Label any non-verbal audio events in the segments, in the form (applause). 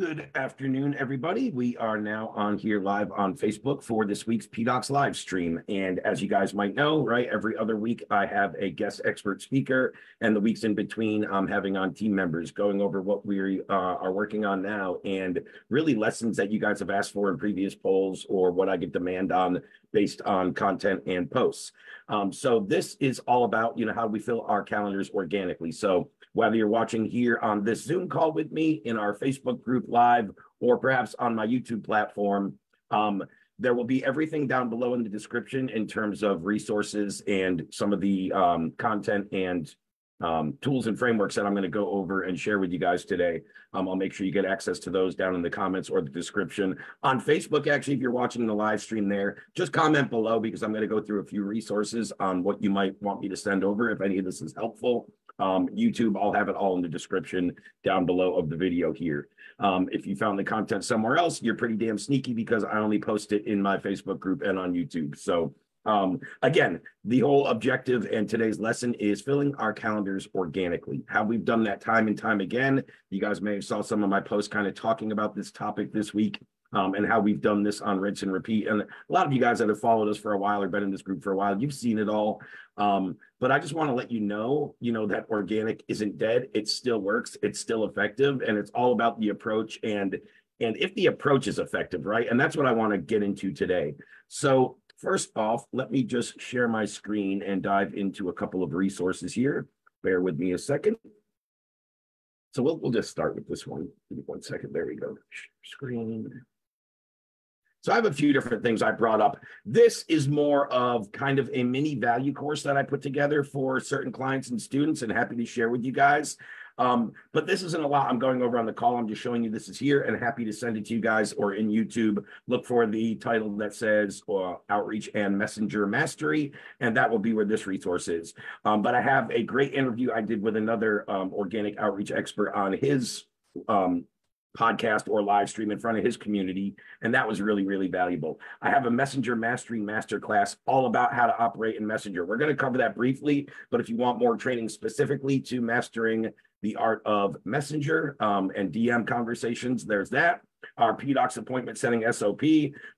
Good afternoon, everybody. We are now on here live on Facebook for this week's PDocs live stream. And as you guys might know, right, every other week I have a guest expert speaker, and the weeks in between I'm having on team members going over what we uh, are working on now and really lessons that you guys have asked for in previous polls or what I get demand on based on content and posts. Um, so this is all about, you know, how we fill our calendars organically. So whether you're watching here on this Zoom call with me in our Facebook group live, or perhaps on my YouTube platform. Um, there will be everything down below in the description in terms of resources and some of the um, content and um, tools and frameworks that I'm going to go over and share with you guys today. Um, I'll make sure you get access to those down in the comments or the description. On Facebook, actually, if you're watching the live stream there, just comment below because I'm going to go through a few resources on what you might want me to send over if any of this is helpful. Um, YouTube, I'll have it all in the description down below of the video here. Um, if you found the content somewhere else, you're pretty damn sneaky because I only post it in my Facebook group and on YouTube. So um, again, the whole objective and today's lesson is filling our calendars organically. How we've done that time and time again. You guys may have saw some of my posts kind of talking about this topic this week um, and how we've done this on rinse and repeat. And a lot of you guys that have followed us for a while or been in this group for a while, you've seen it all. Um, but I just want to let you know, you know, that organic isn't dead. It still works. It's still effective, and it's all about the approach and and if the approach is effective, right? And that's what I want to get into today. So first off, let me just share my screen and dive into a couple of resources here. Bear with me a second. So we'll, we'll just start with this one. Give me one second. There we go. Screen. So I have a few different things I brought up. This is more of kind of a mini value course that I put together for certain clients and students and happy to share with you guys. Um, but this isn't a lot I'm going over on the call. I'm just showing you this is here and happy to send it to you guys or in YouTube. Look for the title that says uh, Outreach and Messenger Mastery, and that will be where this resource is. Um, but I have a great interview I did with another um, organic outreach expert on his um, podcast or live stream in front of his community. And that was really, really valuable. I have a Messenger Mastery Masterclass all about how to operate in Messenger. We're going to cover that briefly, but if you want more training specifically to mastering the art of Messenger um, and DM conversations, there's that. Our PDocs appointment setting SOP,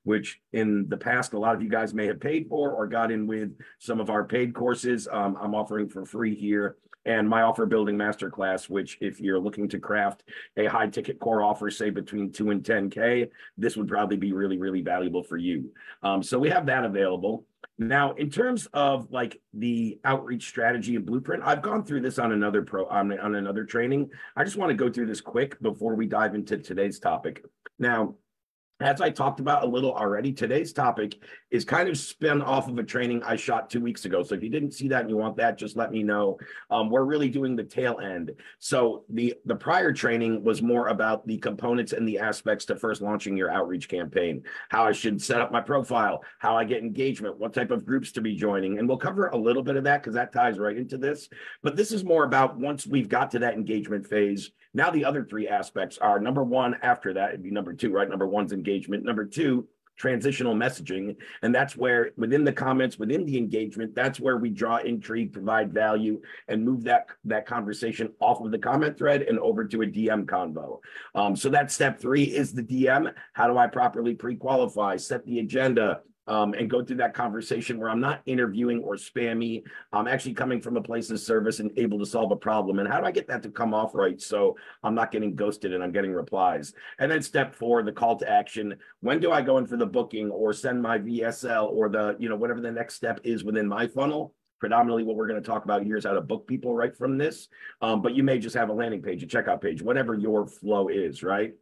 which in the past, a lot of you guys may have paid for or got in with some of our paid courses. Um, I'm offering for free here and my offer building masterclass, which if you're looking to craft a high ticket core offer, say between two and 10K, this would probably be really, really valuable for you. Um, so we have that available. Now, in terms of like the outreach strategy and blueprint, I've gone through this on another pro on, on another training. I just want to go through this quick before we dive into today's topic. Now, as I talked about a little already, today's topic is kind of spin off of a training I shot two weeks ago. So if you didn't see that and you want that, just let me know. Um, we're really doing the tail end. So the the prior training was more about the components and the aspects to first launching your outreach campaign, how I should set up my profile, how I get engagement, what type of groups to be joining, and we'll cover a little bit of that because that ties right into this. But this is more about once we've got to that engagement phase now, the other three aspects are number one, after that, it'd be number two, right? Number one's engagement. Number two, transitional messaging. And that's where within the comments, within the engagement, that's where we draw intrigue, provide value, and move that, that conversation off of the comment thread and over to a DM convo. Um, so that step three is the DM. How do I properly pre-qualify, set the agenda, um, and go through that conversation where I'm not interviewing or spammy. I'm actually coming from a place of service and able to solve a problem. And how do I get that to come off right so I'm not getting ghosted and I'm getting replies? And then step four, the call to action. When do I go in for the booking or send my VSL or the, you know, whatever the next step is within my funnel? predominantly what we're going to talk about here is how to book people right from this. Um, but you may just have a landing page, a checkout page, whatever your flow is, right?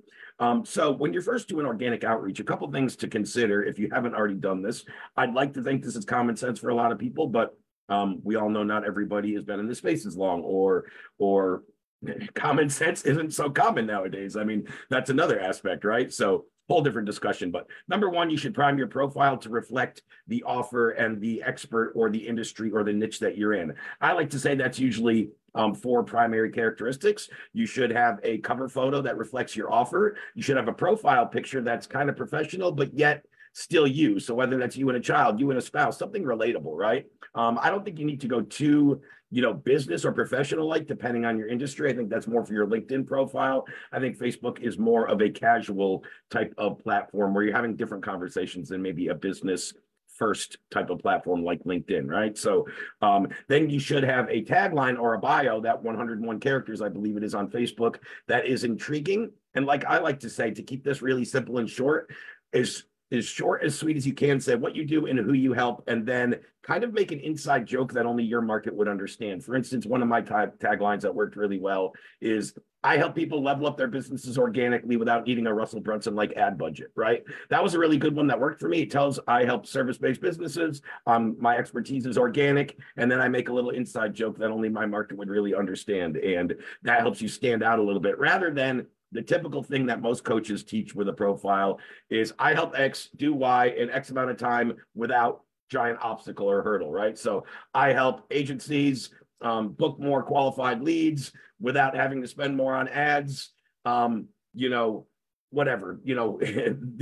Um, so when you're first doing organic outreach, a couple things to consider if you haven't already done this. I'd like to think this is common sense for a lot of people, but um, we all know not everybody has been in the space as long or or (laughs) common sense isn't so common nowadays. I mean, that's another aspect, right? So whole different discussion. But number one, you should prime your profile to reflect the offer and the expert or the industry or the niche that you're in. I like to say that's usually um, four primary characteristics. You should have a cover photo that reflects your offer. You should have a profile picture that's kind of professional, but yet still you. So whether that's you and a child, you and a spouse, something relatable, right? Um, I don't think you need to go too, you know, business or professional like, depending on your industry. I think that's more for your LinkedIn profile. I think Facebook is more of a casual type of platform where you're having different conversations than maybe a business first type of platform like LinkedIn, right? So um, then you should have a tagline or a bio that 101 characters, I believe it is on Facebook, that is intriguing. And like I like to say, to keep this really simple and short, is as short as sweet as you can say what you do and who you help and then kind of make an inside joke that only your market would understand for instance one of my tag- taglines that worked really well is i help people level up their businesses organically without needing a russell brunson like ad budget right? That was a really good one that worked for me. It tells i help service-based businesses. Um, my expertise is organic and then i make a little inside joke that only my market would really understand and that helps you stand out a little bit. Rather than the typical thing that most coaches teach with a profile is I help X do Y in X amount of time without giant obstacle or hurdle, right? So I help agencies um, book more qualified leads without having to spend more on ads. Um, you know, whatever, you know, (laughs)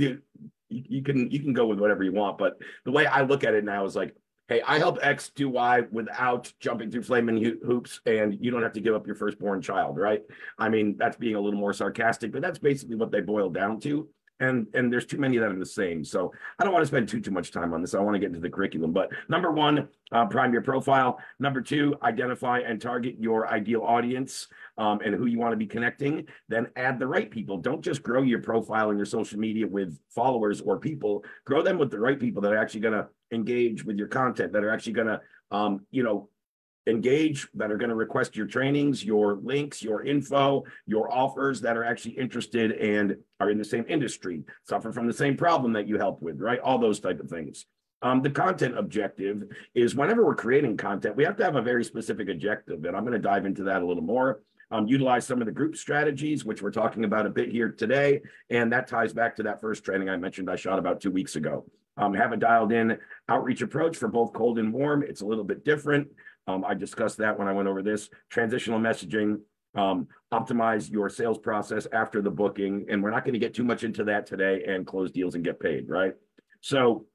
you, can you can go with whatever you want, but the way I look at it now is like hey, I help X do Y without jumping through flaming hoops, and you don't have to give up your firstborn child, right? I mean, that's being a little more sarcastic, but that's basically what they boil down to. And and there's too many that are the same. So I don't want to spend too too much time on this. I want to get into the curriculum. But number one, uh, prime your profile. Number two, identify and target your ideal audience um, and who you want to be connecting. Then add the right people. Don't just grow your profile and your social media with followers or people. Grow them with the right people that are actually going to engage with your content that are actually going to, um, you know, engage that are going to request your trainings, your links, your info, your offers that are actually interested and are in the same industry, suffer from the same problem that you help with, right? All those type of things. Um, the content objective is whenever we're creating content, we have to have a very specific objective, and I'm going to dive into that a little more. Um, utilize some of the group strategies, which we're talking about a bit here today, and that ties back to that first training I mentioned I shot about two weeks ago um, have a dialed in outreach approach for both cold and warm. It's a little bit different. Um, I discussed that when I went over this transitional messaging, um, optimize your sales process after the booking. And we're not going to get too much into that today and close deals and get paid, right? So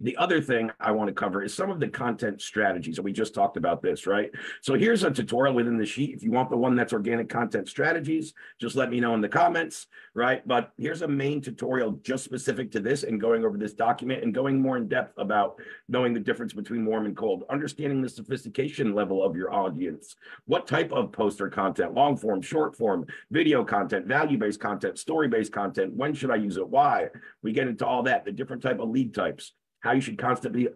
the other thing I want to cover is some of the content strategies. And we just talked about this, right? So here's a tutorial within the sheet. If you want the one that's organic content strategies, just let me know in the comments, right? But here's a main tutorial just specific to this and going over this document and going more in depth about knowing the difference between warm and cold, understanding the sophistication level of your audience, what type of poster content, long form, short form, video content, value-based content, story-based content, when should I use it, why? We get into all that, the different type of lead types how you should constantly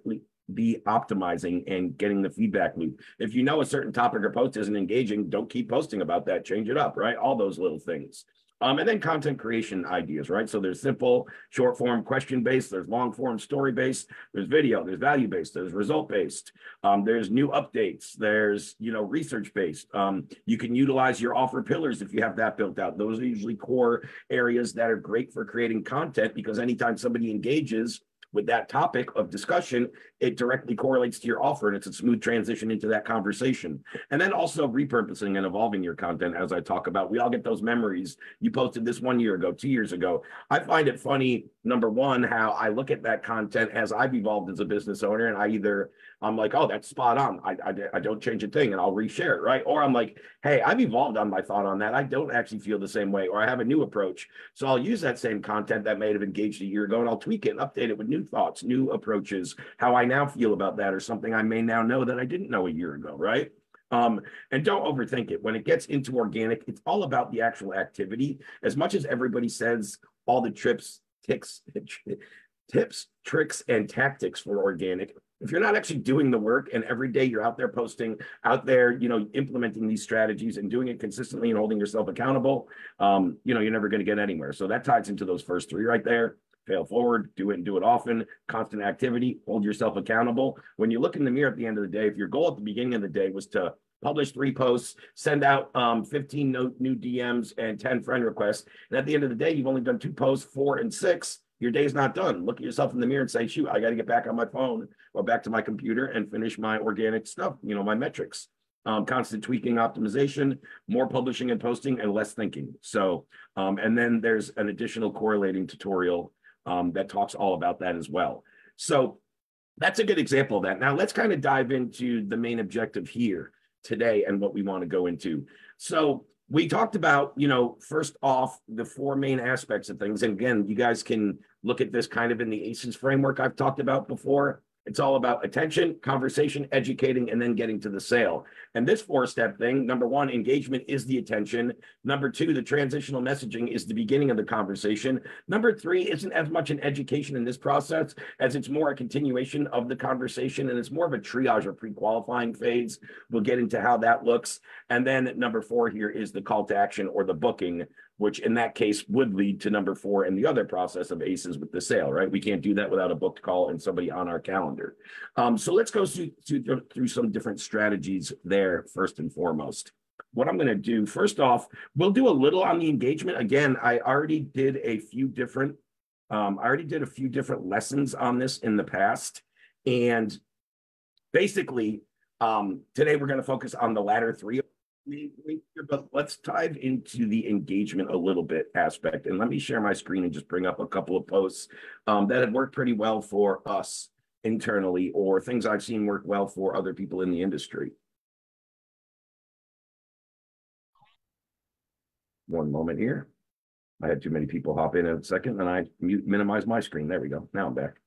be optimizing and getting the feedback loop. If you know a certain topic or post isn't engaging, don't keep posting about that. Change it up, right? All those little things. Um, and then content creation ideas, right? So there's simple, short form, question based, there's long form, story based, there's video, there's value based, there's result based, um, there's new updates, there's you know research based. Um, you can utilize your offer pillars if you have that built out. Those are usually core areas that are great for creating content because anytime somebody engages with that topic of discussion, it directly correlates to your offer and it's a smooth transition into that conversation. And then also repurposing and evolving your content, as I talk about. We all get those memories. You posted this one year ago, two years ago. I find it funny, number one, how I look at that content as I've evolved as a business owner and I either I'm like, oh, that's spot on. I, I, I don't change a thing and I'll reshare it, right? Or I'm like, hey, I've evolved on my thought on that. I don't actually feel the same way, or I have a new approach. So I'll use that same content that may have engaged a year ago and I'll tweak it and update it with new thoughts, new approaches, how I now feel about that, or something I may now know that I didn't know a year ago, right? Um, and don't overthink it. When it gets into organic, it's all about the actual activity. As much as everybody says all the trips, ticks, (laughs) tips, tricks, and tactics for organic, if you're not actually doing the work and every day you're out there posting out there you know implementing these strategies and doing it consistently and holding yourself accountable um, you know you're never going to get anywhere so that ties into those first three right there fail forward do it and do it often constant activity hold yourself accountable when you look in the mirror at the end of the day if your goal at the beginning of the day was to publish three posts, send out um, 15 no, new DMs and 10 friend requests. And at the end of the day, you've only done two posts, four and six your day's not done. Look at yourself in the mirror and say, shoot, I got to get back on my phone or back to my computer and finish my organic stuff, you know, my metrics. Um, constant tweaking, optimization, more publishing and posting, and less thinking. So, um, and then there's an additional correlating tutorial um, that talks all about that as well. So that's a good example of that. Now let's kind of dive into the main objective here today and what we want to go into. So we talked about, you know, first off, the four main aspects of things. And again, you guys can look at this kind of in the ACEs framework I've talked about before. It's all about attention, conversation, educating, and then getting to the sale. And this four step thing number one, engagement is the attention. Number two, the transitional messaging is the beginning of the conversation. Number three isn't as much an education in this process as it's more a continuation of the conversation. And it's more of a triage or pre qualifying phase. We'll get into how that looks. And then number four here is the call to action or the booking, which in that case would lead to number four and the other process of ACEs with the sale, right? We can't do that without a booked call and somebody on our calendar. Um, so let's go through, through, through some different strategies there first and foremost. What I'm going to do, first off, we'll do a little on the engagement. Again, I already did a few different, um, I already did a few different lessons on this in the past. And basically, um, today we're going to focus on the latter three but let's dive into the engagement a little bit aspect. And let me share my screen and just bring up a couple of posts um, that have worked pretty well for us internally or things I've seen work well for other people in the industry. One moment here. I had too many people hop in in a second and I mute, minimize my screen. There we go. Now I'm back.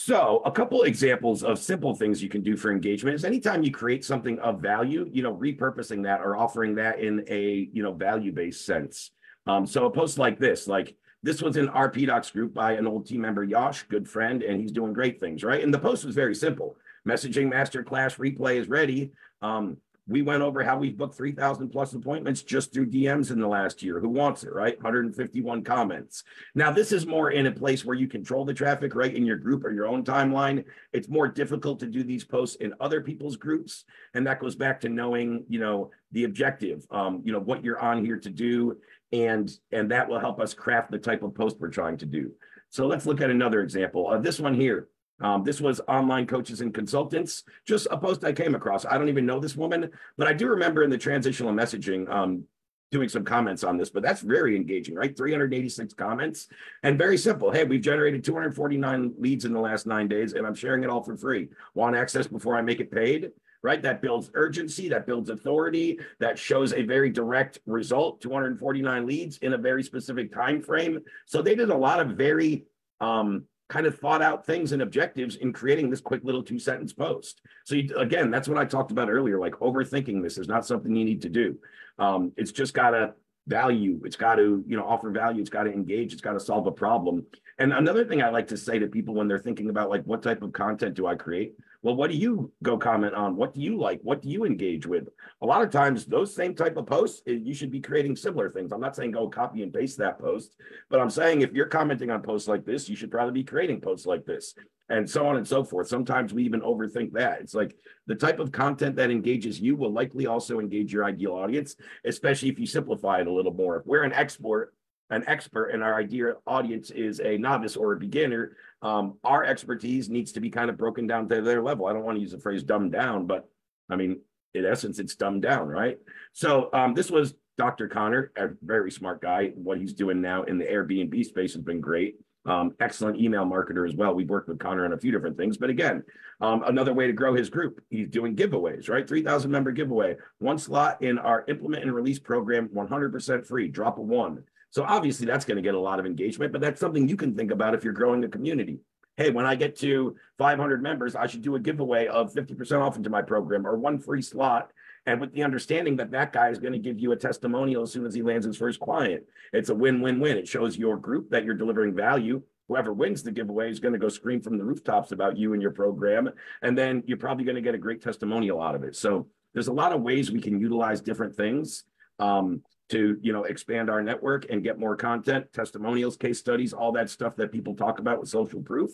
So a couple examples of simple things you can do for engagement is anytime you create something of value, you know, repurposing that or offering that in a, you know, value-based sense. Um, so a post like this, like this was in our PDocs group by an old team member, Yosh, good friend, and he's doing great things, right? And the post was very simple. Messaging masterclass replay is ready. Um, we went over how we've booked 3,000 plus appointments just through DMs in the last year. Who wants it, right? 151 comments. Now, this is more in a place where you control the traffic, right? In your group or your own timeline. It's more difficult to do these posts in other people's groups. And that goes back to knowing, you know, the objective, um, you know, what you're on here to do. And, and that will help us craft the type of post we're trying to do. So let's look at another example. Uh, this one here. Um, this was online coaches and consultants, just a post I came across. I don't even know this woman, but I do remember in the transitional messaging um, doing some comments on this, but that's very engaging, right? 386 comments and very simple. Hey, we've generated 249 leads in the last nine days and I'm sharing it all for free. Want access before I make it paid? Right? That builds urgency, that builds authority, that shows a very direct result, 249 leads in a very specific time frame. So they did a lot of very um, kind of thought out things and objectives in creating this quick little two sentence post. So you, again, that's what I talked about earlier. Like overthinking this is not something you need to do. Um, it's just got to value. It's got to you know offer value. It's got to engage. It's got to solve a problem. And another thing I like to say to people when they're thinking about like what type of content do I create? Well, what do you go comment on? What do you like? What do you engage with? A lot of times, those same type of posts, eh, you should be creating similar things. I'm not saying go copy and paste that post, but I'm saying if you're commenting on posts like this, you should probably be creating posts like this and so on and so forth. Sometimes we even overthink that. It's like the type of content that engages you will likely also engage your ideal audience, especially if you simplify it a little more. If we're an export, an expert and our ideal audience is a novice or a beginner, um, our expertise needs to be kind of broken down to their level. I don't want to use the phrase dumbed down, but I mean, in essence, it's dumbed down, right? So um, this was Dr. Connor, a very smart guy. What he's doing now in the Airbnb space has been great. Um, excellent email marketer as well. We've worked with Connor on a few different things, but again, um, another way to grow his group. He's doing giveaways, right? 3,000 member giveaway, one slot in our implement and release program, 100% free, drop a one. So obviously that's going to get a lot of engagement, but that's something you can think about if you're growing a community. Hey, when I get to 500 members, I should do a giveaway of 50% off into my program or one free slot. And with the understanding that that guy is going to give you a testimonial as soon as he lands his first client, it's a win win win. It shows your group that you're delivering value. Whoever wins the giveaway is going to go scream from the rooftops about you and your program. And then you're probably going to get a great testimonial out of it. So there's a lot of ways we can utilize different things. Um, to you know expand our network and get more content testimonials case studies all that stuff that people talk about with social proof.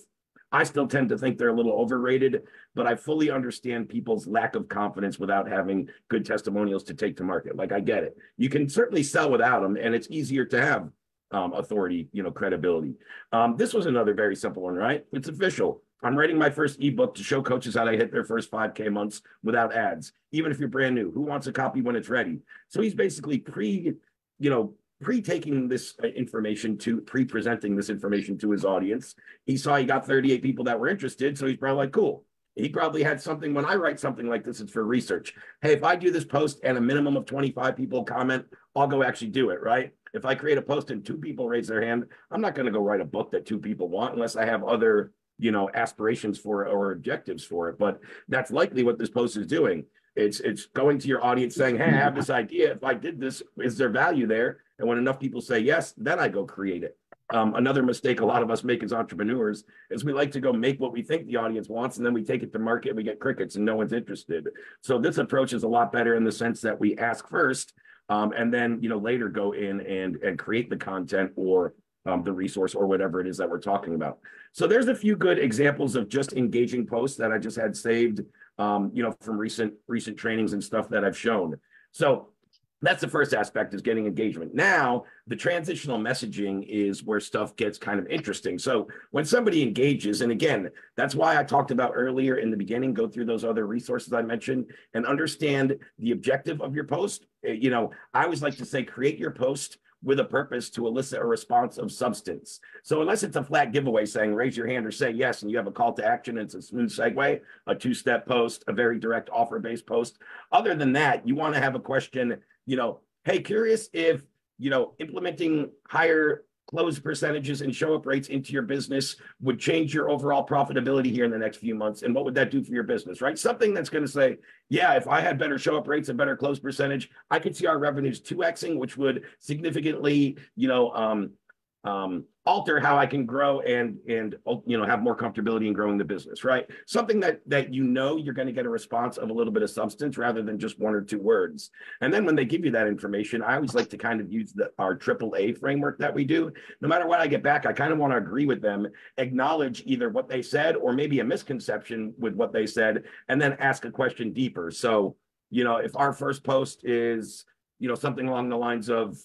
I still tend to think they're a little overrated but i fully understand people's lack of confidence without having good testimonials to take to market. Like i get it. You can certainly sell without them and it's easier to have um, authority you know credibility. Um, this was another very simple one right? It's official I'm writing my first ebook to show coaches how to hit their first 5K months without ads, even if you're brand new. Who wants a copy when it's ready? So he's basically pre, you know, pre-taking this uh, information to pre-presenting this information to his audience, he saw he got 38 people that were interested. So he's probably like, cool. He probably had something when I write something like this, it's for research. Hey, if I do this post and a minimum of 25 people comment, I'll go actually do it, right? If I create a post and two people raise their hand, I'm not going to go write a book that two people want unless I have other, you know, aspirations for or objectives for it. But that's likely what this post is doing. It's it's going to your audience saying, "Hey, I have this idea. If I did this, is there value there?" And when enough people say yes, then I go create it. Um, another mistake a lot of us make as entrepreneurs is we like to go make what we think the audience wants, and then we take it to market and we get crickets and no one's interested. So this approach is a lot better in the sense that we ask first, um, and then you know later go in and and create the content or um, the resource or whatever it is that we're talking about. So there's a few good examples of just engaging posts that I just had saved um, you know, from recent recent trainings and stuff that I've shown. So that's the first aspect is getting engagement. Now, the transitional messaging is where stuff gets kind of interesting. So when somebody engages, and again, that's why I talked about earlier in the beginning, go through those other resources I mentioned and understand the objective of your post. Eh, you know, I always like to say, create your post with a purpose to elicit a response of substance. So unless it's a flat giveaway saying raise your hand or say yes, and you have a call to action, it's a smooth segue, a two-step post, a very direct offer-based post. Other than that, you want to have a question, you know, hey, curious if, you know, implementing higher close percentages and show up rates into your business would change your overall profitability here in the next few months. And what would that do for your business right? Something that's going to say yeah if i had better show up rates and better close percentage i could see our revenues 2xing which would significantly you know um, um, alter how I can grow and and you know have more comfortability in growing the business, right? Something that that you know you're going to get a response of a little bit of substance rather than just one or two words. And then when they give you that information, I always like to kind of use the, our AAA framework that we do. No matter what I get back, I kind of want to agree with them, acknowledge either what they said or maybe a misconception with what they said, and then ask a question deeper. So you know, if our first post is you know something along the lines of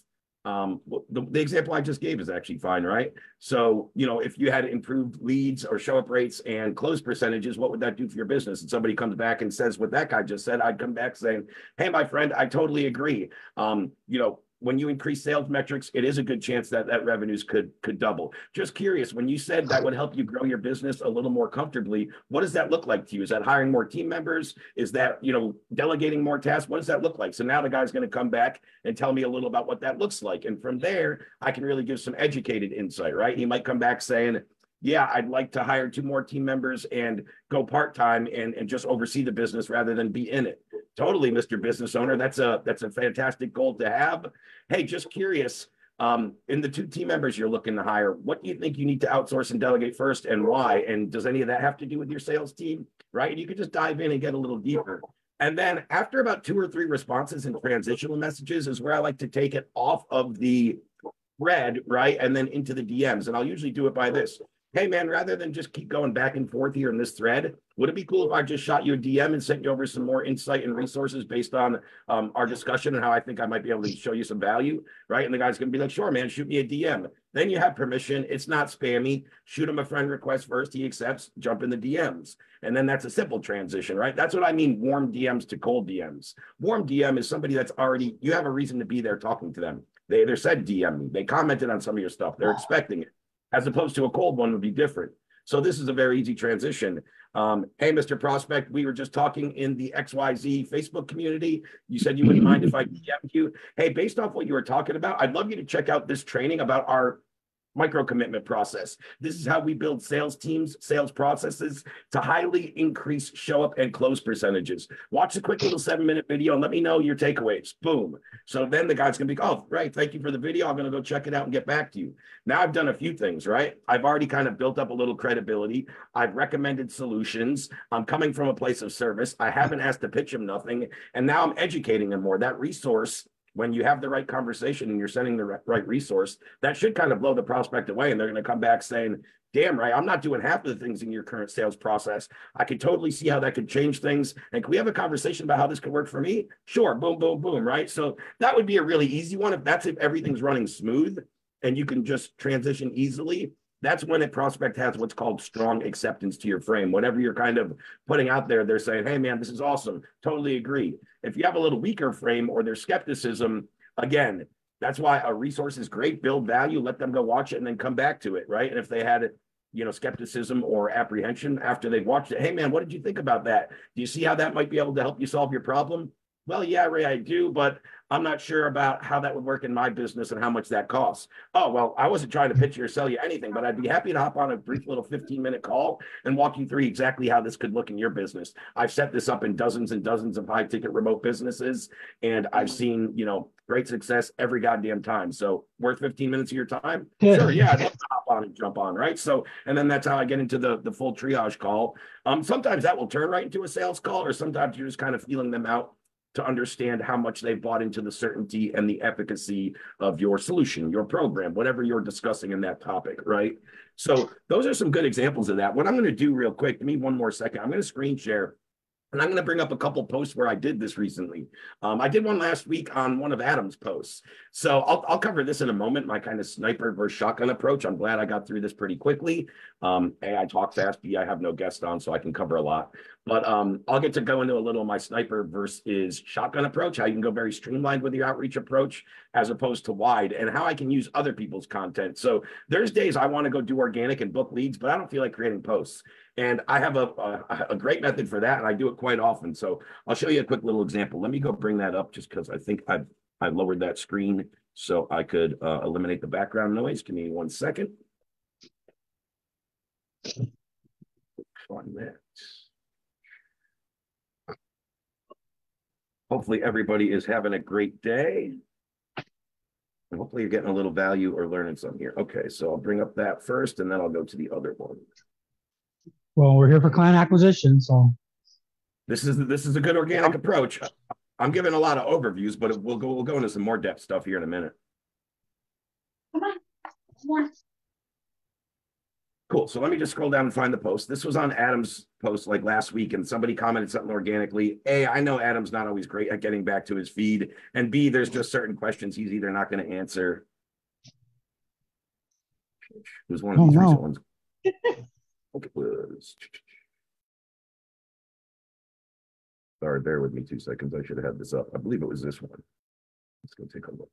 um, the, the example I just gave is actually fine, right? So, you know, if you had improved leads or show up rates and close percentages, what would that do for your business? And somebody comes back and says what that guy just said, I'd come back saying, Hey, my friend, I totally agree. Um, you know, when you increase sales metrics, it is a good chance that that revenues could could double. Just curious, when you said that would help you grow your business a little more comfortably, what does that look like to you? Is that hiring more team members? Is that you know delegating more tasks? What does that look like? So now the guy's going to come back and tell me a little about what that looks like, and from there I can really give some educated insight. Right? He might come back saying, yeah, I'd like to hire two more team members and go part time and, and just oversee the business rather than be in it. Totally, Mr. Business Owner. That's a that's a fantastic goal to have. Hey, just curious. Um, in the two team members you're looking to hire, what do you think you need to outsource and delegate first, and why? And does any of that have to do with your sales team? Right? And you could just dive in and get a little deeper. And then after about two or three responses and transitional messages is where I like to take it off of the thread, right? And then into the DMs. And I'll usually do it by this hey man, rather than just keep going back and forth here in this thread, would it be cool if I just shot you a DM and sent you over some more insight and resources based on um, our discussion and how I think I might be able to show you some value, right? And the guy's gonna be like, sure, man, shoot me a DM. Then you have permission. It's not spammy. Shoot him a friend request first. He accepts, jump in the DMs. And then that's a simple transition, right? That's what I mean warm DMs to cold DMs. Warm DM is somebody that's already, you have a reason to be there talking to them. They either said DM me, they commented on some of your stuff, they're expecting it as opposed to a cold one would be different. So this is a very easy transition. Um, hey, Mr. Prospect, we were just talking in the XYZ Facebook community. You said you wouldn't mind if I (laughs) DM'd you. Hey, based off what you were talking about, I'd love you to check out this training about our micro commitment process. This is how we build sales teams, sales processes to highly increase show up and close percentages. Watch a quick little seven minute video and let me know your takeaways. Boom. So then the guy's going to be, oh, right. Thank you for the video. I'm going to go check it out and get back to you. Now I've done a few things, right? I've already kind of built up a little credibility. I've recommended solutions. I'm coming from a place of service. I haven't asked to pitch him nothing. And now I'm educating him more. That resource when you have the right conversation and you're sending the right resource, that should kind of blow the prospect away. And they're going to come back saying, damn right, I'm not doing half of the things in your current sales process. I could totally see how that could change things. And can we have a conversation about how this could work for me? Sure. Boom, boom, boom. Right. So that would be a really easy one. If that's if everything's running smooth and you can just transition easily, that's when a prospect has what's called strong acceptance to your frame. Whatever you're kind of putting out there, they're saying, hey, man, this is awesome. Totally agree. If you have a little weaker frame or there's skepticism, again, That's why a resource is great, build value, let them go watch it and then come back to it, right? And if they had it, you know, skepticism or apprehension after they've watched it, hey man, what did you think about that? Do you see how that might be able to help you solve your problem? Well, yeah, Ray, I do, but I'm not sure about how that would work in my business and how much that costs. Oh, well, I wasn't trying to pitch you or sell you anything, but I'd be happy to hop on a brief little 15 minute call and walk you through exactly how this could look in your business. I've set this up in dozens and dozens of high ticket remote businesses, and I've seen, you know, great success every goddamn time. So worth 15 minutes of your time? (laughs) Sure, yeah, I'd hop on and jump on, right? So, and then that's how I get into the, the full triage call. Um, sometimes that will turn right into a sales call, or sometimes you're just kind of feeling them out to understand how much they've bought into the certainty and the efficacy of your solution, your program, whatever you're discussing in that topic, right? So those are some good examples of that. What I'm going to do real quick, give me one more second. I'm going to screen share and I'm going to bring up a couple posts where I did this recently. Um, I did one last week on one of Adam's posts. So I'll, I'll cover this in a moment, my kind of sniper versus shotgun approach. I'm glad I got through this pretty quickly. Um, a, I talk fast. B, I have no guest on, so I can cover a lot. But um, I'll get to go into a little my sniper versus shotgun approach, how you can go very streamlined with your outreach approach as opposed to wide, and how I can use other people's content. So there's days I want to go do organic and book leads, but I don't feel like creating posts. And I have a, a, a, great method for that, and I do it quite often. So I'll show you a quick little example. Let me go bring that up just because I think I've, I lowered that screen so I could uh, eliminate the background noise. Give me one second. Find that. Hopefully everybody is having a great day. And hopefully you're getting a little value or learning something here. Okay, so I'll bring up that first and then I'll go to the other one. Well, we're here for client acquisition, so this is this is a good organic approach. I'm giving a lot of overviews, but we'll go we'll go into some more depth stuff here in a minute. Come on. Come on. Cool. So let me just scroll down and find the post. This was on Adam's post like last week, and somebody commented something organically. A, I know Adam's not always great at getting back to his feed. And B, there's just certain questions he's either not going to answer. It was one of oh, these oh, no. ones. (laughs) it was. Sorry, bear with me two seconds. I should have had this up. I believe it was this one. Let's go take a look.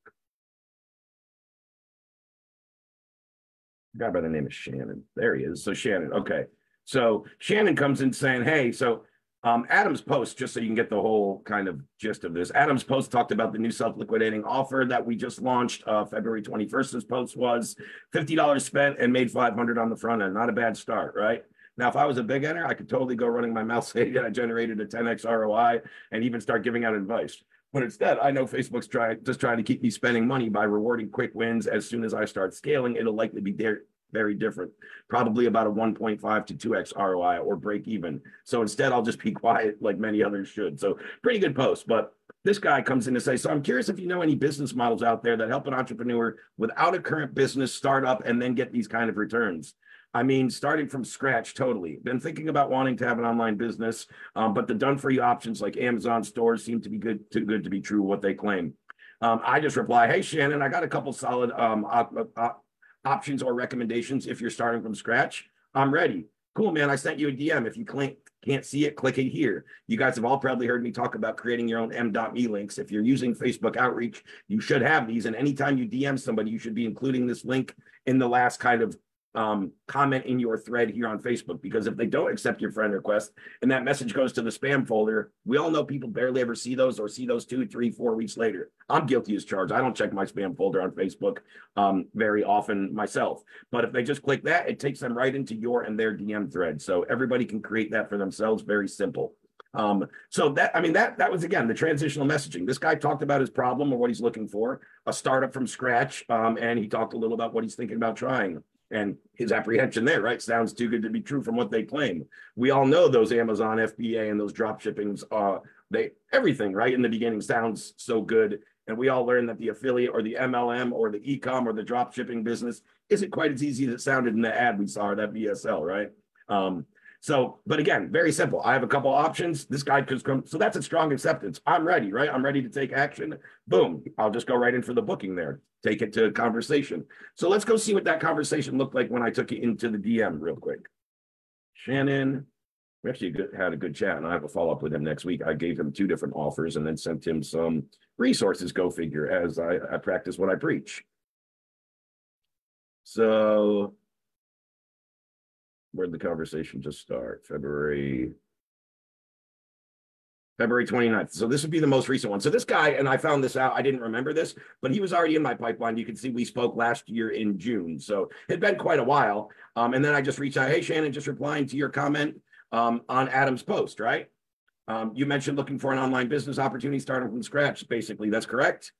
A guy by the name of Shannon. There he is. So Shannon, okay. So Shannon comes in saying, hey, so um, Adam's post, just so you can get the whole kind of gist of this. Adam's post talked about the new self-liquidating offer that we just launched uh, February 21st. This post was $50 spent and made 500 on the front end. Not a bad start, right? Now, if I was a big enter, I could totally go running my mouth (laughs) saying that I generated a 10x ROI and even start giving out advice. But instead, I know Facebook's trying just trying to keep me spending money by rewarding quick wins. As soon as I start scaling, it'll likely be there very different, probably about a 1.5 to 2x ROI or break even. So instead, I'll just be (laughs) quiet like many others should. So pretty good post. But this guy comes in to say, so I'm curious if you know any business models out there that help an entrepreneur without a current business start up and then get these kind of returns. I mean, starting from scratch, totally. Been thinking about wanting to have an online business, um, but the done for you options like Amazon stores seem to be good, too good to be true. What they claim. Um, I just reply, hey Shannon, I got a couple solid um, op op options or recommendations if you're starting from scratch. I'm ready. Cool, man. I sent you a DM. If you can't see it, click it here. You guys have all probably heard me talk about creating your own m.me links. If you're using Facebook outreach, you should have these. And anytime you DM somebody, you should be including this link in the last kind of um, comment in your thread here on Facebook because if they don't accept your friend request and that message goes to the spam folder, we all know people barely ever see those or see those two, three, four weeks later. I'm guilty as charged. I don't check my spam folder on Facebook um, very often myself. But if they just click that, it takes them right into your and their DM thread. So everybody can create that for themselves. Very simple. Um, so that I mean that that was again the transitional messaging. This guy talked about his problem or what he's looking for, a startup from scratch, um, and he talked a little about what he's thinking about trying and his apprehension there, right? Sounds too good to be true from what they claim. We all know those Amazon FBA and those drop shippings, uh, they everything right in the beginning sounds so good. And we all learn that the affiliate or the MLM or the e-com or the drop shipping business isn't quite as easy as it sounded in the ad we saw or that VSL, right? Um, so, but again, very simple. I have a couple options. This guy could come. So that's a strong acceptance. I'm ready, right? I'm ready to take action. Boom. I'll just go right in for the booking there. Take it to a conversation. So let's go see what that conversation looked like when I took it into the DM real quick. Shannon, we actually had a good chat and I have a follow up with him next week. I gave him two different offers and then sent him some resources, go figure, as I, I practice what I preach. So where'd the conversation just start? February February 29th. So this would be the most recent one. So this guy, and I found this out, I didn't remember this, but he was already in my pipeline. You can see we spoke last year in June. So it'd been quite a while. Um, and then I just reached out, hey, Shannon, just replying to your comment um, on Adam's post, right? Um, you mentioned looking for an online business opportunity starting from scratch. Basically, that's correct.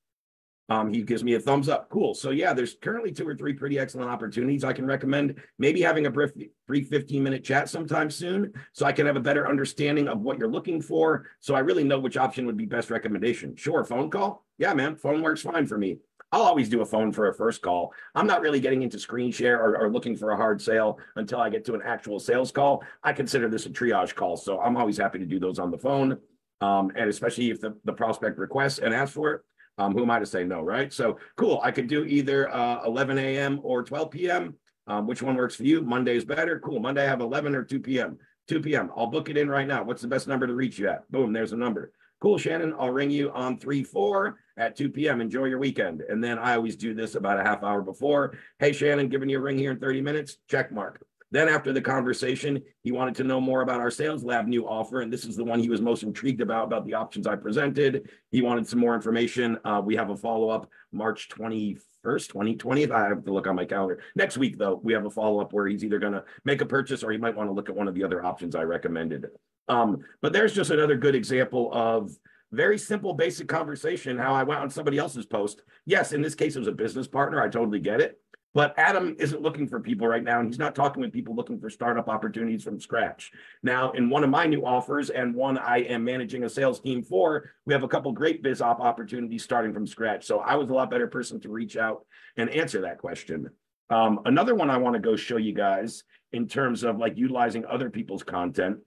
Um, he gives me a thumbs up. Cool. So yeah, there's currently two or three pretty excellent opportunities. I can recommend maybe having a brief, brief 15 minute chat sometime soon so I can have a better understanding of what you're looking for. So I really know which option would be best recommendation. Sure. Phone call. Yeah, man. Phone works fine for me. I'll always do a phone for a first call. I'm not really getting into screen share or, or, looking for a hard sale until I get to an actual sales call. I consider this a triage call. So I'm always happy to do those on the phone. Um, and especially if the, the prospect requests and asks for it, um, who am I to say no, right? So cool. I could do either uh, 11 a.m. or 12 p.m. Um, which one works for you? Monday is better. Cool. Monday I have 11 or 2 p.m. 2 p.m. I'll book it in right now. What's the best number to reach you at? Boom, there's a number. Cool, Shannon. I'll ring you on 3 4 at 2 p.m. Enjoy your weekend. And then I always do this about a half hour before. Hey, Shannon, giving you a ring here in 30 minutes. Check mark. Then after the conversation, he wanted to know more about our sales lab new offer. And this is the one he was most intrigued about, about the options I presented. He wanted some more information. Uh, we have a follow-up March 21st, 2020. I have to look on my calendar. Next week, though, we have a follow-up where he's either going to make a purchase or he might want to look at one of the other options I recommended. Um, but there's just another good example of very simple, basic conversation, how I went on somebody else's post. Yes, in this case, it was a business partner. I totally get it. But Adam isn't looking for people right now, and he's not talking with people looking for startup opportunities from scratch. Now, in one of my new offers and one I am managing a sales team for, we have a couple great biz op opportunities starting from scratch. So I was a lot better person to reach out and answer that question. Um, another one I want to go show you guys in terms of like utilizing other people's content.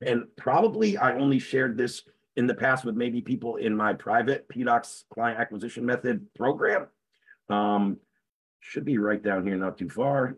And probably I only shared this in the past with maybe people in my private PDOCS client acquisition method program. Um, should be right down here, not too far.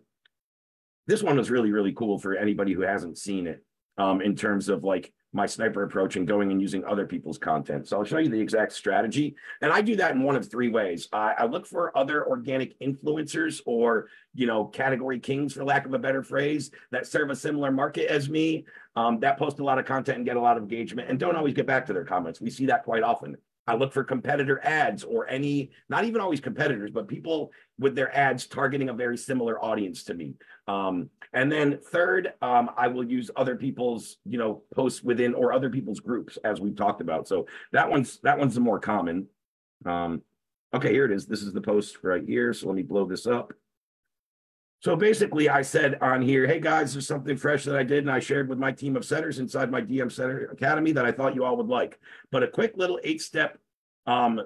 This one was really, really cool for anybody who hasn't seen it um, in terms of like my sniper approach and going and using other people's content. So I'll show you the exact strategy. And I do that in one of three ways. I, I look for other organic influencers or, you know, category kings, for lack of a better phrase, that serve a similar market as me, um, that post a lot of content and get a lot of engagement and don't always get back to their comments. We see that quite often. I look for competitor ads or any, not even always competitors, but people with their ads targeting a very similar audience to me. Um, and then third, um, I will use other people's, you know, posts within or other people's groups as we've talked about. So that one's that one's the more common. Um, okay, here it is. This is the post right here. So let me blow this up. So basically, I said on here, hey guys, there's something fresh that I did and I shared with my team of setters inside my DM Center Academy that I thought you all would like. But a quick little eight step um,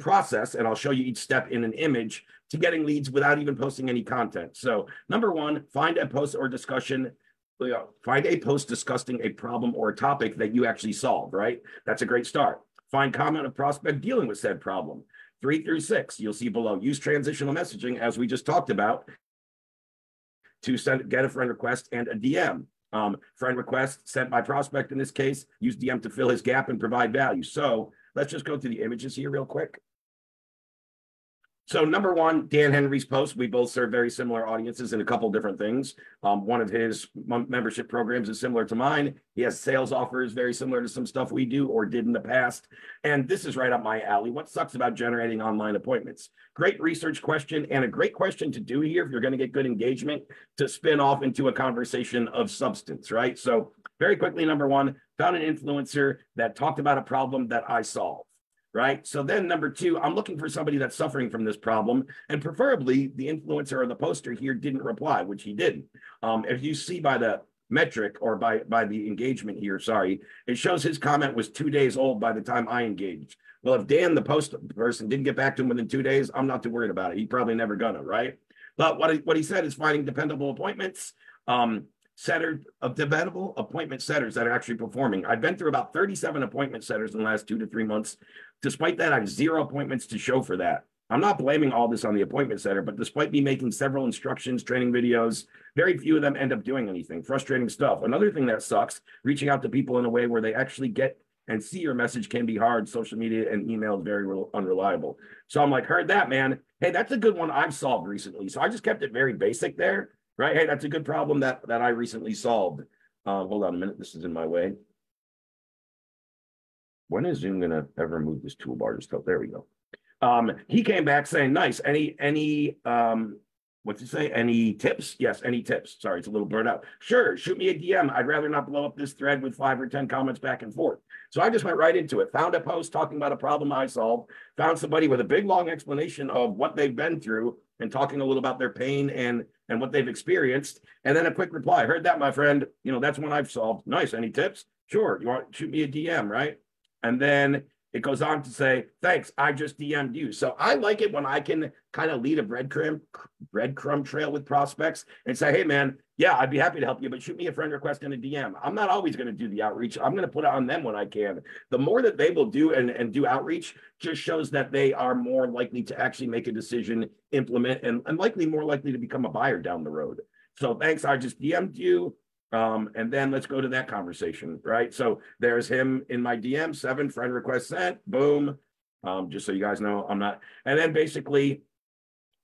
process, and I'll show you each step in an image to getting leads without even posting any content. So, number one, find a post or discussion. You know, find a post discussing a problem or a topic that you actually solved, right? That's a great start. Find comment of prospect dealing with said problem three through six, you'll see below, use transitional messaging as we just talked about to send, get a friend request and a DM. Um, friend request sent by prospect in this case, use DM to fill his gap and provide value. So let's just go through the images here real quick. So number one, Dan Henry's post. We both serve very similar audiences in a couple different things. Um, one of his membership programs is similar to mine. He has sales offers very similar to some stuff we do or did in the past. And this is right up my alley. What sucks about generating online appointments? Great research question and a great question to do here if you're going to get good engagement to spin off into a conversation of substance, right? So very quickly, number one, found an influencer that talked about a problem that I solved right? So then number two, I'm looking for somebody that's suffering from this problem, and preferably the influencer or the poster here didn't reply, which he didn't. Um, if you see by the metric or by by the engagement here, sorry, it shows his comment was two days old by the time I engaged. Well, if Dan, the post person, didn't get back to him within two days, I'm not too worried about it. He probably never gonna, right? But what he, what he said is finding dependable appointments. Um, setter of debatable appointment setters that are actually performing. I've been through about 37 appointment setters in the last two to three months Despite that, I have zero appointments to show for that. I'm not blaming all this on the appointment setter, but despite me making several instructions, training videos, very few of them end up doing anything. Frustrating stuff. Another thing that sucks, reaching out to people in a way where they actually get and see your message can be hard. Social media and email is very unreliable. So I'm like, heard that, man. Hey, that's a good one I've solved recently. So I just kept it very basic there, right? Hey, that's a good problem that that I recently solved. Um, hold on a minute. This is in my way. When is Zoom gonna ever move this toolbar to stuff? There we go. Um, he came back saying, nice. Any any um what's he say? Any tips? Yes, any tips. Sorry, it's a little burnt out. Sure, shoot me a DM. I'd rather not blow up this thread with five or 10 comments back and forth. So I just went right into it. Found a post talking about a problem I solved, found somebody with a big long explanation of what they've been through and talking a little about their pain and and what they've experienced. And then a quick reply. Heard that, my friend. You know, that's one I've solved. Nice. Any tips? Sure. You want shoot me a DM, right? And then it goes on to say, thanks, I just DM'd you. So I like it when I can kind of lead a breadcrumb, breadcrumb trail with prospects and say, hey, man, yeah, I'd be happy to help you, but shoot me a friend request in a DM. I'm not always going to do the outreach. I'm going to put it on them when I can. The more that they will do and, and do outreach just shows that they are more likely to actually make a decision, implement, and, and likely more likely to become a buyer down the road. So thanks, I just DM'd you. Um, and then let's go to that conversation, right? So there's him in my DM, seven friend request sent, boom. Um, just so you guys know, I'm not, and then basically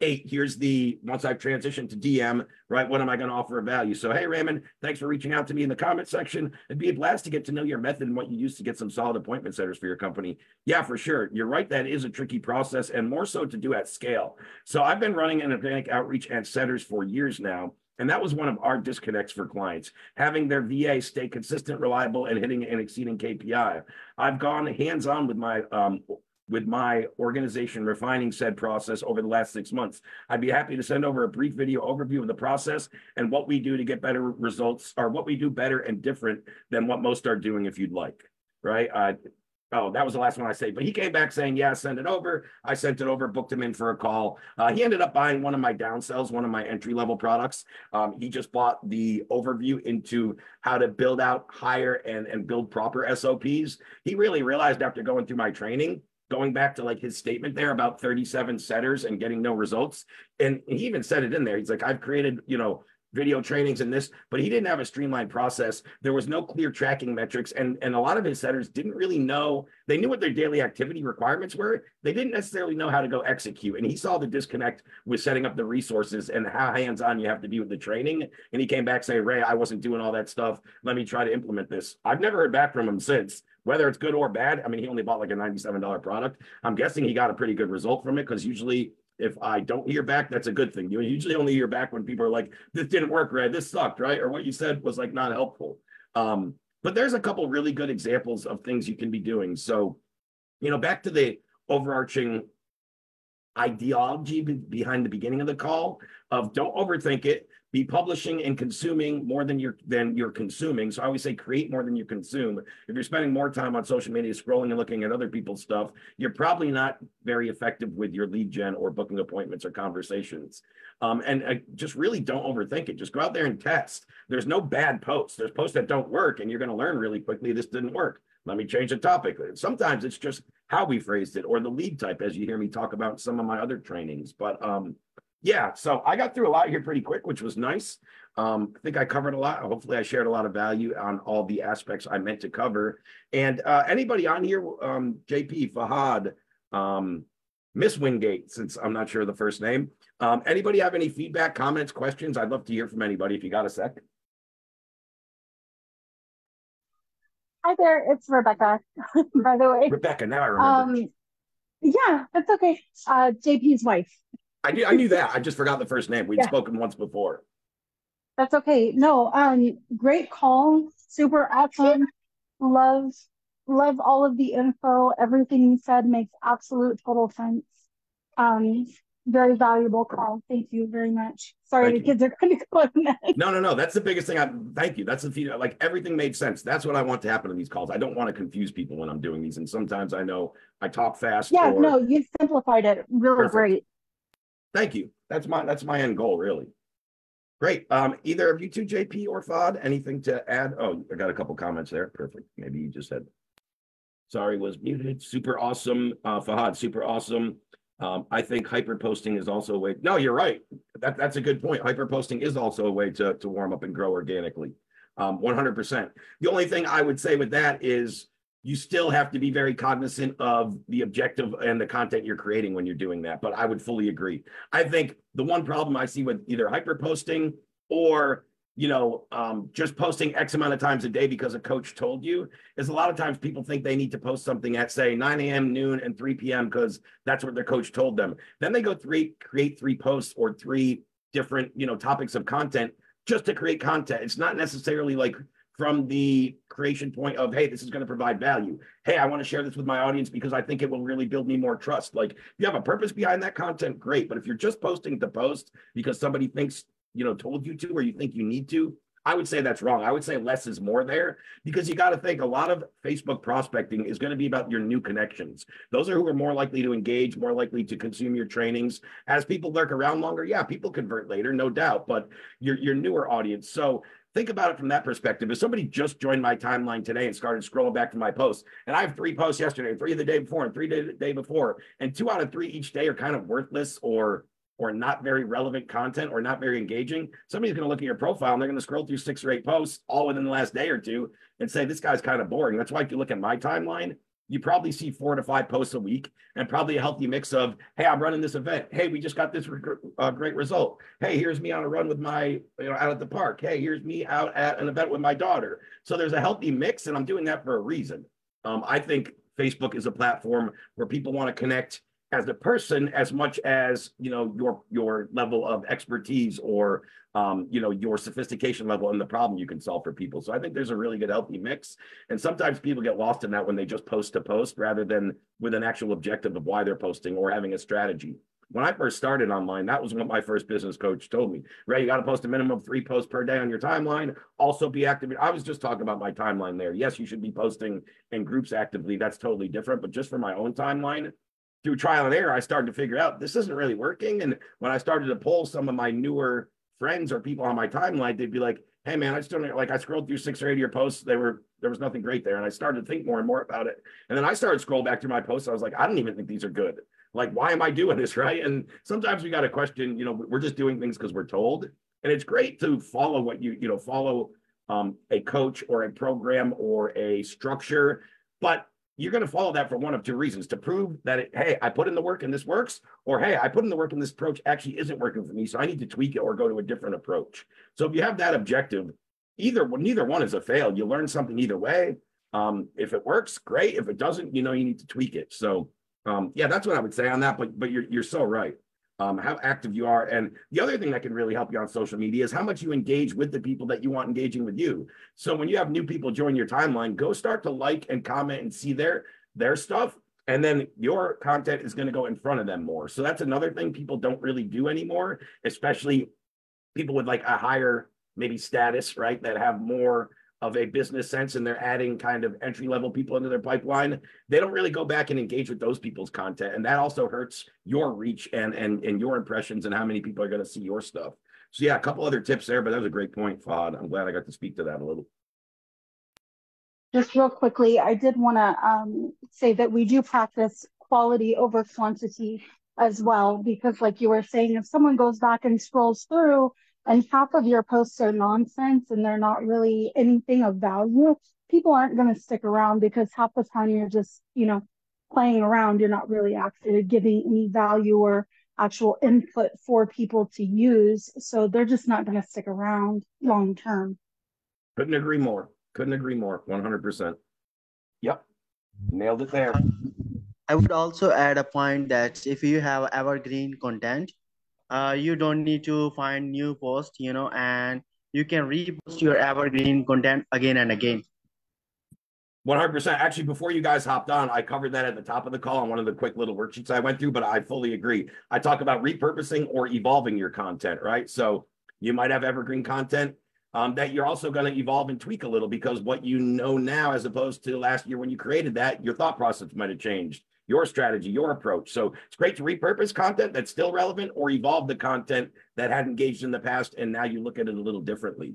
eight, here's the, once I've transitioned to DM, right, what am I going to offer a value? So, hey, Raymond, thanks for reaching out to me in the comment section. It'd be a blast to get to know your method and what you use to get some solid appointment setters for your company. Yeah, for sure. You're right. That is a tricky process and more so to do at scale. So I've been running an organic outreach and setters for years now. And that was one of our disconnects for clients, having their VA stay consistent, reliable, and hitting and exceeding KPI. I've gone hands on with my um, with my organization refining said process over the last six months. I'd be happy to send over a brief video overview of the process and what we do to get better results or what we do better and different than what most are doing if you'd like, right? Uh, Oh, that was the last one I say. But he came back saying, yeah, send it over. I sent it over, booked him in for a call. Uh, he ended up buying one of my downsells, one of my entry level products. Um, he just bought the overview into how to build out, hire, and, and build proper SOPs. He really realized after going through my training, going back to like his statement there about 37 setters and getting no results. And he even said it in there. He's like, I've created, you know, video trainings and this, but he didn't have a streamlined process. There was no clear tracking metrics, and and a lot of his setters didn't really know. They knew what their daily activity requirements were. They didn't necessarily know how to go execute. And he saw the disconnect with setting up the resources and how hands-on you have to be with the training. And he came back saying, Ray, I wasn't doing all that stuff. Let me try to implement this. I've never heard back from him since. Whether it's good or bad, I mean, he only bought like a $97 product. I'm guessing he got a pretty good result from it because usually if I don't hear back, that's a good thing. You usually only hear back when people are like, this didn't work right, this sucked, right? Or what you said was like not helpful. Um, but there's a couple really good examples of things you can be doing. So, you know, back to the overarching ideology behind the beginning of the call of don't overthink it be publishing and consuming more than you're than you're consuming. So I always say create more than you consume. If you're spending more time on social media scrolling and looking at other people's stuff, you're probably not very effective with your lead gen or booking appointments or conversations. Um, and uh, just really don't overthink it. Just go out there and test. There's no bad posts. There's posts that don't work, and you're going to learn really quickly this didn't work. Let me change the topic. Sometimes it's just how we phrased it or the lead type, as you hear me talk about some of my other trainings. But um, yeah, so I got through a lot here pretty quick, which was nice. Um, I think I covered a lot. Hopefully, I shared a lot of value on all the aspects I meant to cover. And uh, anybody on here, um, JP, Fahad, um, Miss Wingate, since I'm not sure the first name. Um, anybody have any feedback, comments, questions? I'd love to hear from anybody if you got a sec. Hi there, it's Rebecca, (laughs) by the way. Rebecca, now I remember. Um, yeah, that's okay. Uh, JP's wife. I knew I knew that. I just forgot the first name. We'd yeah. spoken once before. That's okay. No, um, great call. Super awesome. Love, love all of the info. Everything you said makes absolute total sense. Um, very valuable call. Thank you very much. Sorry, thank the you. kids are going to go next. No, no, no. That's the biggest thing. I thank you. That's the feedback. Like everything made sense. That's what I want to happen in these calls. I don't want to confuse people when I'm doing these. And sometimes I know I talk fast. Yeah, or... no, you simplified it really Perfect. great. Thank you. That's my that's my end goal, really. Great. Um, either of you two, JP or Fod, anything to add? Oh, I got a couple comments there. Perfect. Maybe you just said. Sorry, was muted. Super awesome, uh, Fahad. Super awesome. Um, I think hyper posting is also a way. No, you're right. That, that's a good point. Hyper posting is also a way to, to warm up and grow organically. Um, 100%. The only thing I would say with that is you still have to be very cognizant of the objective and the content you're creating when you're doing that. But I would fully agree. I think the one problem I see with either hyper posting or you know, um, just posting X amount of times a day because a coach told you is a lot of times people think they need to post something at say 9 a.m., noon, and 3 p.m. because that's what their coach told them. Then they go three create three posts or three different you know topics of content just to create content. It's not necessarily like from the creation point of hey this is going to provide value. Hey i want to share this with my audience because i think it will really build me more trust. Like if you have a purpose behind that content great. But if you're just posting to post because somebody thinks you know told you to or you think you need to i would say that's wrong. I would say less is more there because you got to think a lot of facebook prospecting is going to be about your new connections. Those are who are more likely to engage more likely to consume your trainings. As people lurk around longer yeah people convert later no doubt but your your newer audience. So think about it from that perspective. If somebody just joined my timeline today and started scrolling back to my posts, and I have three posts yesterday, three the day before, and three the day before, and two out of three each day are kind of worthless or or not very relevant content or not very engaging, somebody's going to look at your profile and they're going to scroll through six or eight posts all within the last day or two and say, this guy's kind of boring. That's why if you look at my timeline, you probably see four to five posts a week and probably a healthy mix of, hey, I'm running this event. Hey, we just got this uh, great result. Hey, here's me on a run with my, you know, out at the park. Hey, here's me out at an event with my daughter. So there's a healthy mix, and I'm doing that for a reason. Um, I think Facebook is a platform where people want to connect as a person as much as you know your your level of expertise or um, you know your sophistication level and the problem you can solve for people so i think there's a really good healthy mix and sometimes people get lost in that when they just post to post rather than with an actual objective of why they're posting or having a strategy when I first started online, that was what my first business coach told me. Ray, you got to post a minimum of three posts per day on your timeline. Also be active. I was just talking about my timeline there. Yes, you should be posting in groups actively. That's totally different. But just for my own timeline, through trial and error, I started to figure out this isn't really working. And when I started to pull some of my newer friends or people on my timeline, they'd be like, "Hey, man, I just don't like." I scrolled through six or eight of your posts. They were there was nothing great there, and I started to think more and more about it. And then I started to scroll back through my posts. I was like, I don't even think these are good. Like, why am I doing this, (laughs) right? And sometimes we got to question. You know, we're just doing things because we're told, and it's great to follow what you you know follow um, a coach or a program or a structure, but you're going to follow that for one of two reasons to prove that it, hey i put in the work and this works or hey i put in the work and this approach actually isn't working for me so i need to tweak it or go to a different approach. So if you have that objective either neither one is a fail you learn something either way. Um, if it works great. If it doesn't you know you need to tweak it. So um, yeah that's what i would say on that but but you're, you're so right um, how active you are. And the other thing that can really help you on social media is how much you engage with the people that you want engaging with you. So when you have new people join your timeline, go start to like and comment and see their their stuff. And then your content is going to go in front of them more. So that's another thing people don't really do anymore, especially people with like a higher maybe status, right? That have more of a business sense and they're adding kind of entry level people into their pipeline they don't really go back and engage with those people's content. And that also hurts your reach and and and your impressions and how many people are going to see your stuff. So yeah a couple other tips there but that was a great point Fad. i'm glad i got to speak to that a little. Just real quickly i did want to um, say that we do practice quality over quantity as well because like you were saying if someone goes back and scrolls through and half of your posts are nonsense and they're not really anything of value, people aren't going to stick around because half the time you're just, you know, playing around. You're not really actually giving any value or actual input for people to use. So they're just not going to stick around long term. Couldn't agree more. Couldn't agree more. 100%. Yep. Nailed it there. I would also add a point that if you have evergreen content, uh, you don't need to find new posts, you know, and you can repost your evergreen content again and again. 100%. Actually, before you guys hopped on, I covered that at the top of the call on one of the quick little worksheets I went through, but I fully agree. I talk about repurposing or evolving your content, right? So you might have evergreen content um, that you're also going to evolve and tweak a little because what you know now, as opposed to last year when you created that, your thought process might have changed your strategy, your approach. So it's great to repurpose content that's still relevant or evolve the content that had engaged in the past. And now you look at it a little differently.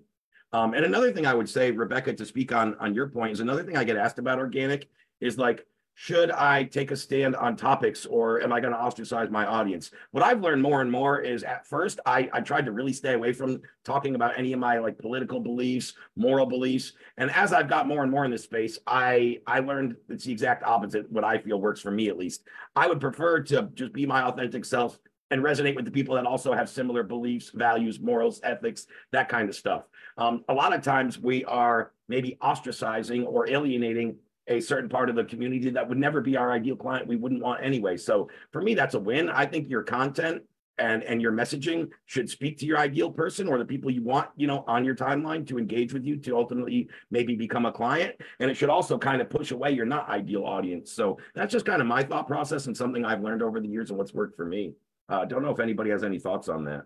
Um, and another thing I would say, Rebecca, to speak on, on your point is another thing I get asked about organic is like, should I take a stand on topics or am I going to ostracize my audience? What I've learned more and more is at first I, I tried to really stay away from talking about any of my like political beliefs, moral beliefs. And as I've got more and more in this space, I I learned it's the exact opposite, what I feel works for me at least. I would prefer to just be my authentic self and resonate with the people that also have similar beliefs, values, morals, ethics, that kind of stuff. Um, a lot of times we are maybe ostracizing or alienating a certain part of the community that would never be our ideal client we wouldn't want anyway. So for me that's a win. I think your content and and your messaging should speak to your ideal person or the people you want you know on your timeline to engage with you to ultimately maybe become a client. And it should also kind of push away your not ideal audience. So that's just kind of my thought process and something i've learned over the years and what's worked for me. Uh, don't know if anybody has any thoughts on that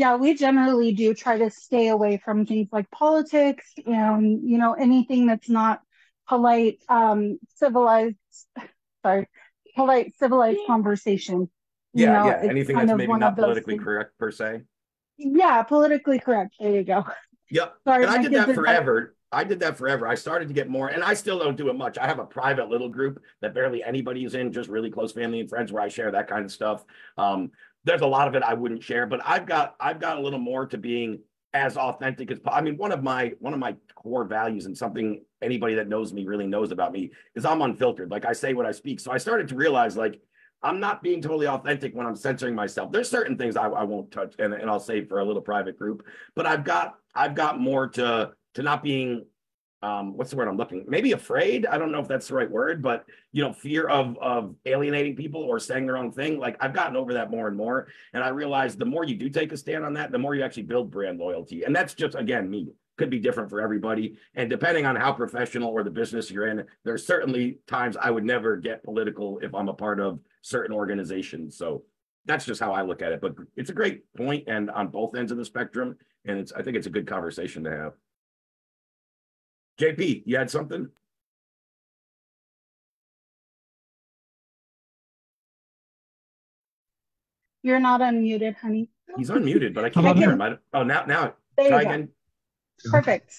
yeah, we generally do try to stay away from things like politics and, you know, anything that's not polite, um, civilized, (laughs) sorry, polite, civilized conversation. You yeah know, yeah anything that's maybe not politically things. correct per se Yeah, politically correct. There you go. yep (laughs) Sorry, and I did that are- forever. I did that forever. I started to get more, and I still don't do it much. I have a private little group that barely anybody is in, just really close family and friends where I share that kind of stuff. Um, there's a lot of it I wouldn't share, but I've got I've got a little more to being as authentic as I mean, one of my one of my core values and something anybody that knows me really knows about me is I'm unfiltered. Like I say what I speak. So I started to realize like I'm not being totally authentic when I'm censoring myself. There's certain things I, I won't touch and, and I'll save for a little private group, but I've got I've got more to to not being um what's the word I'm looking maybe afraid? I don't know if that's the right word but you know fear of of alienating people or saying the wrong thing. Like I've gotten over that more and more and I realize the more you do take a stand on that the more you actually build brand loyalty. And that's just again me. Could be different for everybody. And depending on how professional or the business you're in there's certainly times I would never get political if I'm a part of certain organizations. So that's just how I look at it. But it's a great point and on both ends of the spectrum and it's I think it's a good conversation to have JP, you had something? You're not unmuted, honey. He's unmuted, but I can't hear him. I oh, now, now, There try you go. again. Perfect.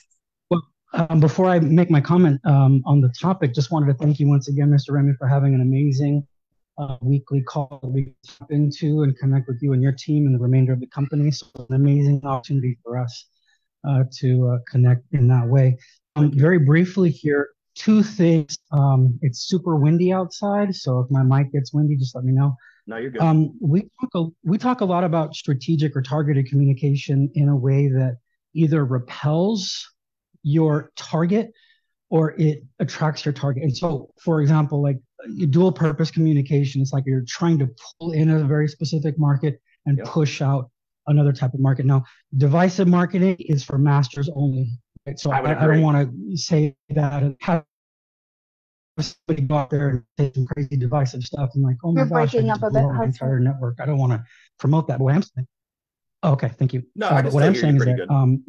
Um, before I make my comment um, on the topic, just wanted to thank you once again, Mr. Remy, for having an amazing uh, weekly call that we can tap into and connect with you and your team and the remainder of the company. So an amazing opportunity for us uh, to uh, connect in that way. Um, very briefly here, two things. Um, it's super windy outside, so if my mic gets windy, just let me know. No, you're good. Um, we talk a, we talk a lot about strategic or targeted communication in a way that either repels your target or it attracts your target. And so, for example, like dual purpose communication, it's like you're trying to pull in a very specific market and Yep. push out another type of market. Now, divisive marketing is for masters only. Right? So I I, I don't want to say that and have somebody go out there and say some crazy divisive stuff and like, oh my You're gosh, I breaking just up a bit, my entire network. I don't want to promote that. But what I'm saying, oh, okay, thank you. No, Uh, but what I'm saying is that good. um,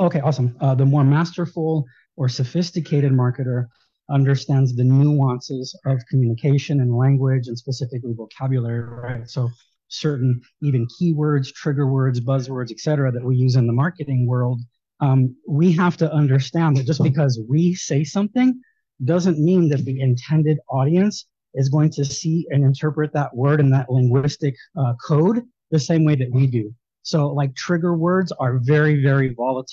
okay, awesome. Uh, the more masterful or sophisticated marketer understands the nuances of communication and language and specifically vocabulary, right? So certain even keywords, trigger words, buzzwords, et cetera, that we use in the marketing world. Um, we have to understand that just because we say something doesn't mean that the intended audience is going to see and interpret that word in that linguistic uh, code the same way that we do. So, like trigger words are very, very volatile,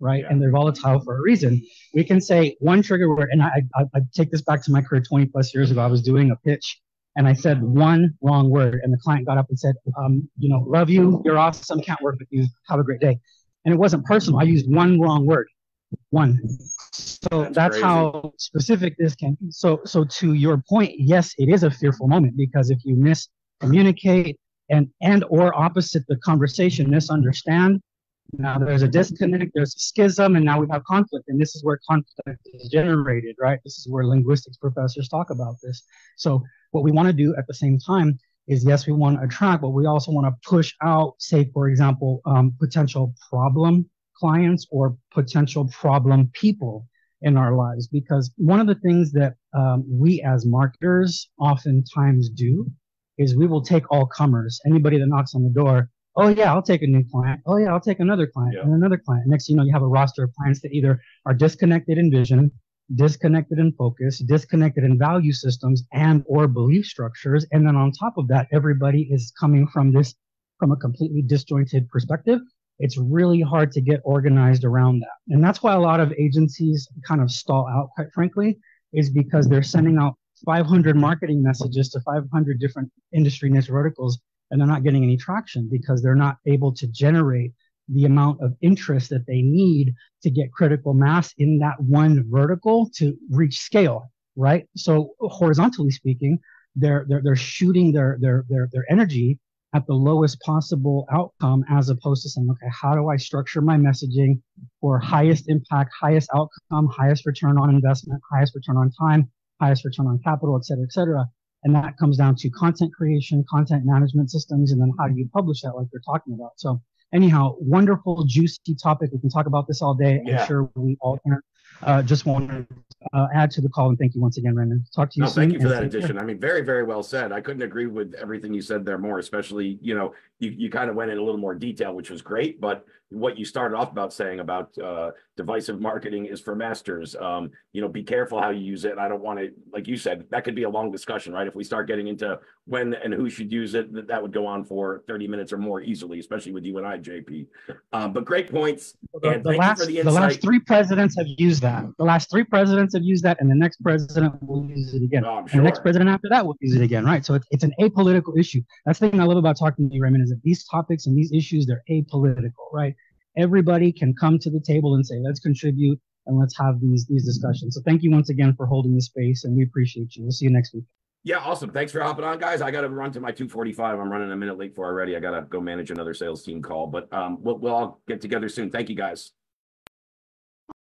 right? Yeah. And they're volatile for a reason. We can say one trigger word, and I, I, I take this back to my career 20 plus years ago. I was doing a pitch and I said one wrong word, and the client got up and said, um, you know, love you, you're awesome, can't work with you, have a great day. And it wasn't personal. I used one wrong word, one. So That's that's, how specific this can be. So, so to your point, yes, it is a fearful moment because if you miscommunicate and and or opposite the conversation, misunderstand, now there's a disconnect, there's a schism, and now we have conflict. And this is where conflict is generated, right? This is where linguistics professors talk about this. So what we want to do at the same time is yes, we want to attract, but we also want to push out, say, for example, um, potential problem clients or potential problem people in our lives. Because one of the things that um, we as marketers oftentimes do is we will take all comers, anybody that knocks on the door. Oh yeah, I'll take a new client. Oh yeah, I'll take another client Yeah. and another client. Next, you know, you have a roster of clients that either are disconnected in vision, disconnected in focus, disconnected in value systems and or belief structures. And then on top of that, everybody is coming from this from a completely disjointed perspective. It's really hard to get organized around that. And that's why a lot of agencies kind of stall out, quite frankly, is because they're sending out 500 marketing messages to 500 different industry niche verticals and they're not getting any traction because they're not able to generate the amount of interest that they need to get critical mass in that one vertical to reach scale, right? So horizontally speaking, they're they're, they're shooting their, their their their energy at the lowest possible outcome as opposed to saying, okay, how do I structure my messaging for highest impact, highest outcome, highest return on investment, highest return on time, highest return on capital, et cetera, et cetera. And that comes down to content creation, content management systems, and then how do you publish that like you're talking about. So anyhow, wonderful, juicy topic. We can talk about this all day. Yeah. I'm sure we all can. Uh, just want to uh, add to the call and thank you once again, Raymond. Talk to you No, soon. thank you for that take care. addition. I mean, very, very well said. I couldn't agree with everything you said there more, especially, you know, you, you kind of went in a little more detail, which was great, but what you started off about saying about uh divisive marketing is for masters. Um, you know, be careful how you use it. I don't want to, like you said, that could be a long discussion, right? If we start getting into when and who should use it, that, that would go on for 30 minutes or more easily, especially with you and I, JP. Um, but great points. The, And the last, for the the last three presidents have used that. The last three presidents have used that, and the next president will use it again. Oh, I'm And the next president after that will use it again, right? So it's, it's an apolitical issue. That's the thing I love about talking to you, Raymond, is that these topics and these issues, they're apolitical, right? Everybody can come to the table and say, let's contribute and let's have these, these discussions. So thank you once again for holding the space and we appreciate you. We'll see you next week. Yeah, awesome. Thanks for hopping on, guys. I got to run to my 245. I'm running a minute late for already. I got to go manage another sales team call, but um, we'll, we'll all get together soon. Thank you, guys.